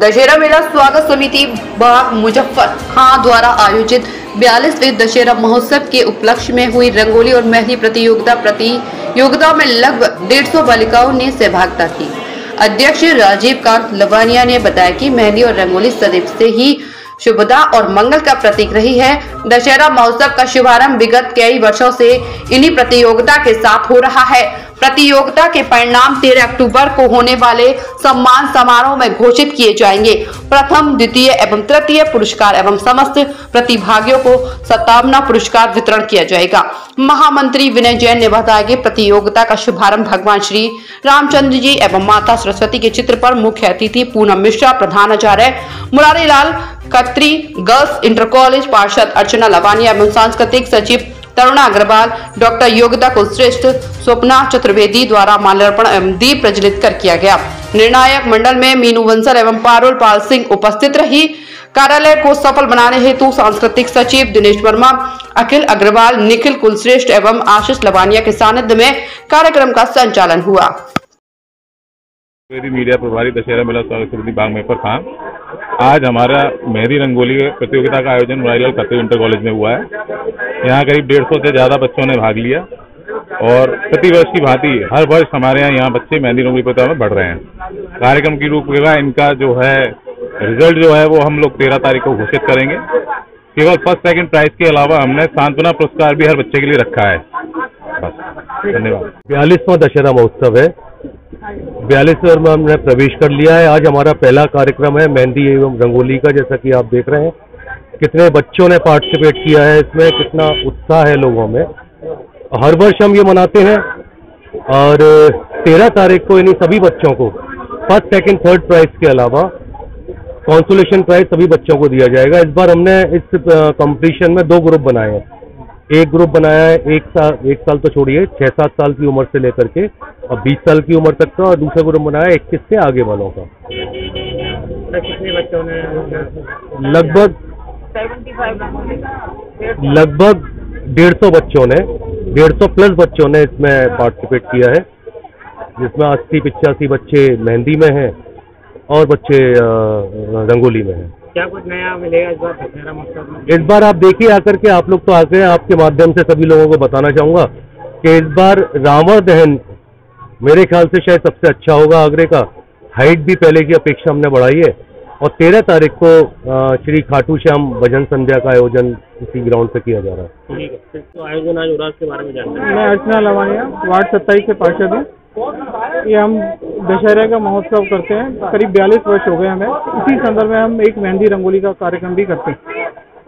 दशहरा मेला स्वागत समिति बाग मुजफ्फर खां द्वारा आयोजित बयालीसवें दशहरा महोत्सव के उपलक्ष्य में हुई रंगोली और मेहंदी प्रतियोगिता प्रतियोगिता में लगभग डेढ़ सौ बालिकाओं ने सहभागिता की। अध्यक्ष राजीव कांत लवानिया ने बताया कि मेहंदी और रंगोली सदैव से ही शुभदा और मंगल का प्रतीक रही है। दशहरा महोत्सव का शुभारंभ विगत कई वर्षों से इन्हीं प्रतियोगिता के साथ हो रहा है। प्रतियोगिता के परिणाम 13 अक्टूबर को होने वाले सम्मान समारोह में घोषित किए जाएँगे। प्रथम, द्वितीय एवं तृतीय पुरस्कार एवं समस्त प्रतिभागियों को सतावना पुरस्कार वितरण किया जाएगा। महामंत्री विनय जैन ने बताया कि प्रतियोगिता का शुभारंभ भगवान श्री रामचंद्र जी एवं माता सरस्वती के चित्र पर मुख्य अतिथि पूनम मिश्रा प्रधानाचार्य Murari Lal Khatri girls inter college पार्षद अर्चना लवानिया एवं सांस्कृतिक सचिव तरुणा अग्रवाल, डॉक्टर योगिता को श्रेष्ठ स्वप्ना चतुर्वेदी द्वारा माल्यार्पण, एवं दीप प्रज्वलित कर किया गया। निर्णायक मंडल में मीनू बंसल एवं पारुल पाल सिंह उपस्थित रही। कार्यालय को सफल बनाने हेतु सांस्कृतिक सचिव दिनेश वर्मा, अखिल अग्रवाल, निखिल कुलश्रेष्ठ एवं आशीष लवानिया के सानिध्य में कार्यक्रम का संचालन हुआ। मीडिया प्रभारी दशहरा मेला समिति बाग मेपर खां आज हमारा मेहंदी रंगोली प्रतियोगिता का आयोजन मुरारीलाल खत्री इंटर कॉलेज में हुआ है। यहाँ करीब डेढ़ सौ से ज़्यादा बच्चों ने भाग लिया। और प्रति वर्ष की भांति हर वर्ष हमारे यहाँ यहाँ बच्चे मेहंदी रंगोली प्रतियोगिता में बढ़ रहे हैं। कार्यक्रम की रूपरेखा इनका जो है, रिज़ल्ट जो है वो हम लोग तेरह तारीख को घोषित करेंगे। केवल फ़र्स्ट, सेकंड प्राइज के अलावा हमने सांत्वना पुरस्कार भी हर बच्चे के लिए रखा है। धन्यवाद। बयालीसवां दशहरा महोत्सव है। बयालीसवें में हमने प्रवेश कर लिया है। आज हमारा पहला कार्यक्रम है मेहंदी एवं रंगोली का, जैसा कि आप देख रहे हैं। कितने बच्चों ने पार्टिसिपेट किया है इसमें कितना उत्साह है लोगों में। हर वर्ष हम ये मनाते हैं और तेरह तारीख को इन्हीं सभी बच्चों को फ़र्स्ट सेकंड थर्ड प्राइज के अलावा कॉन्सोलेशन प्राइज सभी बच्चों को दिया जाएगा। इस बार हमने इस कंपटीशन में दो ग्रुप बनाए हैं। एक ग्रुप बनाया है एक साल एक साल तो छोड़िए छः सात साल की उम्र से लेकर के और बीस साल की उम्र तक का और दूसरा ग्रुप बनाया इक्कीस से आगे वालों का। कितने बच्चों ने लगभग लगभग डेढ़ सौ बच्चों ने डेढ़ सौ प्लस बच्चों ने इसमें पार्टिसिपेट किया है जिसमें अस्सी पिचासी बच्चे मेहंदी में हैं और बच्चे रंगोली में हैं। क्या कुछ नया मिलेगा इस बार दशहरा महोत्सव में? इस बार आप देखिए आकर के आप लोग तो आके हैं आपके माध्यम से सभी लोगों को बताना चाहूँगा कि इस बार रावण दहन मेरे ख्याल से शायद सबसे अच्छा होगा आगरे का। हाइट भी पहले की अपेक्षा हमने बढ़ाई है। और तेरह तारीख को श्री खाटू श्याम भजन संध्या का आयोजन इसी ग्राउंड से किया जा रहा है। ठीक है तो आयोजन आज उराज के बारे में जानते हैं। मैं अर्चना लवानिया वार्ड सत्ताईस से पार्षद हूँ। ये हम दशहरा का महोत्सव करते हैं करीब बयालीस वर्ष हो गए हमें। इसी संदर्भ में हम एक मेहंदी रंगोली का कार्यक्रम भी करते हैं।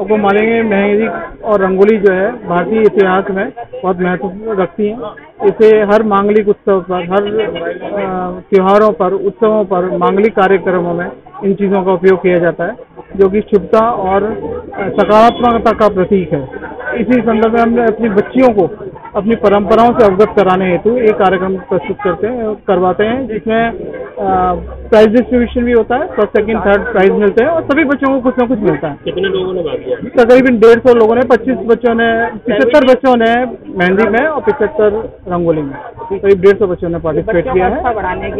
आपको मानेंगे मेहंदी और रंगोली जो है, भारतीय इतिहास में बहुत महत्व रखती है। इसे हर मांगलिक उत्सव पर, हर त्योहारों पर, उत्सवों पर, मांगलिक कार्यक्रमों में इन चीज़ों का उपयोग किया जाता है, जो कि शुभता और सकारात्मकता का प्रतीक है। इसी संदर्भ में हमने अपनी बच्चियों को अपनी परंपराओं से अवगत कराने हेतु एक कार्यक्रम प्रस्तुत करते हैं करवाते हैं जिसमें प्राइज डिस्ट्रीब्यूशन भी होता है फ़र्स्ट सेकंड थर्ड प्राइज मिलते हैं और सभी बच्चों को कुछ ना कुछ मिलता है। कितने लोगों ने भाग लिया? तकरीबन डेढ़ सौ लोगों ने पच्चीस बच्चों ने पिछहत्तर बच्चों ने मेहंदी में और पिछहत्तर रंगोली में। करीब डेढ़ सौ बच्चों ने पार्टिसिपेट किया है।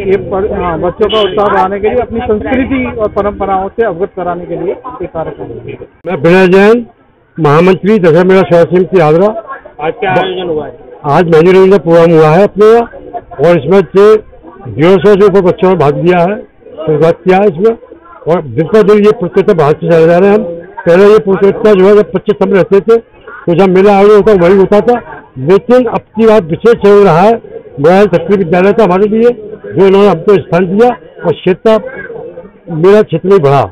ये हाँ बच्चों का उत्साह बढ़ाने के लिए अपनी संस्कृति और परंपराओं से अवगत कराने के लिए ये कार्यक्रम। मैं विनय जैन महामंत्री दशहरा मेला स्वास्थ्य समिति आगरा। आज क्या आयोजन हुआ है? आज रंग का प्रोग्राम हुआ है अपने यहाँ और इसमें से डेढ़ सौ से ऊपर बच्चों ने भाग लिया है शुरुआत किया है इसमें। और दिन पर दिन ये प्रतियोगिता बाहर भागते चले जा रहे हैं हम पहले ये प्रतियोगिता जो है जब पच्चीस सब रहते थे तो जब मेला आयोजन होता वही होता था। लेकिन अब की बात विशेष चल रहा है मोबाइल छत्री विद्यालय था हमारे लिए जो इन्होंने हमको स्थान दिया और क्षेत्र मेरा क्षेत्र में बढ़ा।